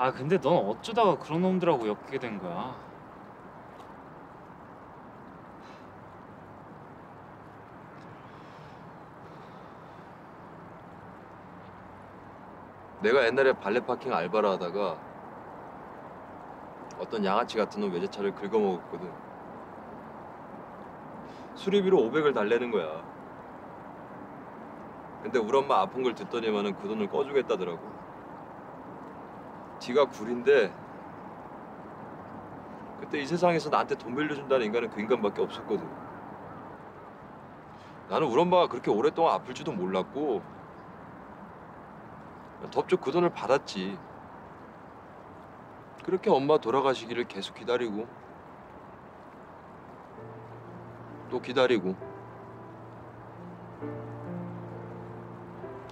아 근데 넌 어쩌다가 그런 놈들하고 엮이게 된 거야? 내가 옛날에 발레 파킹 알바를 하다가 어떤 양아치 같은 놈 외제차를 긁어먹었거든. 수리비로 500을 달래는 거야. 근데 우리 엄마 아픈 걸 듣더니만은 그 돈을 꺼주겠다더라고. 지가 굴인데 그때 이 세상에서 나한테 돈 빌려준다는 인간은 그 인간밖에 없었거든. 나는 우리 엄마가 그렇게 오랫동안 아플 줄도 몰랐고 덥적 그 돈을 받았지. 그렇게 엄마 돌아가시기를 계속 기다리고 또 기다리고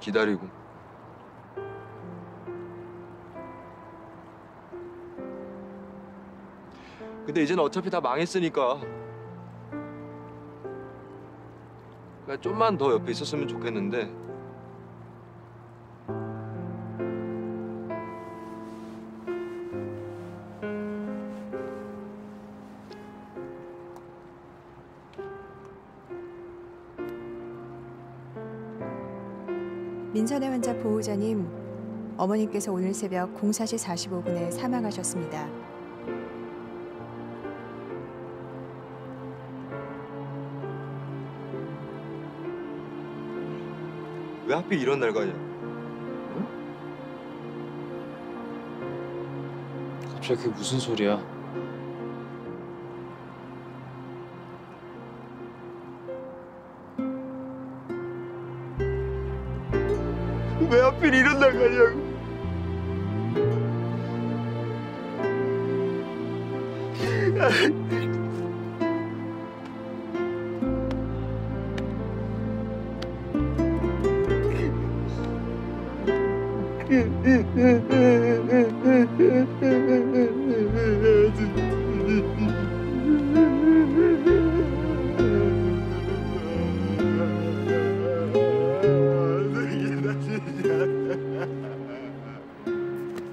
기다리고 근데 이제는 어차피 다 망했으니까 그냥 좀만 더 옆에 있었으면 좋겠는데 민선의 환자 보호자님, 어머님께서 오늘 새벽 04시 45분에 사망하셨습니다. 왜 하필 이런 날 가냐? 갑자기 그게 무슨 소리야? 왜 하필 이런 날 가냐고.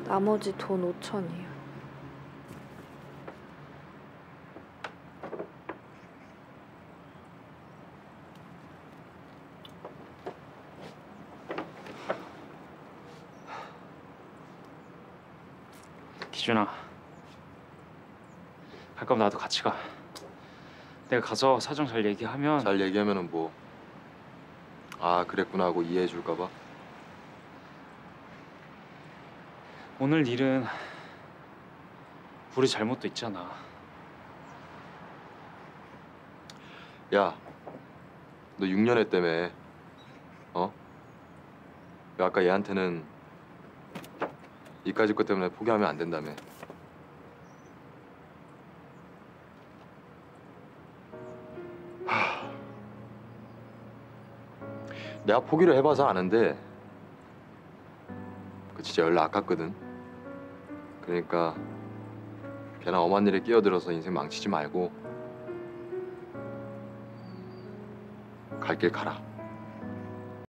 나머지 돈 5천이요. 기준아. 갈 거면 나도 같이 가. 내가 가서 사정 잘 얘기하면 잘 얘기하면은 뭐. 아 그랬구나 하고 이해해 줄까 봐. 오늘 일은 우리 잘못도 있잖아. 야, 너 6년 했다며. 어? 왜 아까 얘한테는 이까짓 것 때문에 포기하면 안 된다며. 하... 내가 포기를 해봐서 아는데 그 진짜 연락 아깝거든. 그러니까 걔나 엄한 일에 끼어들어서 인생 망치지 말고 갈 길 가라.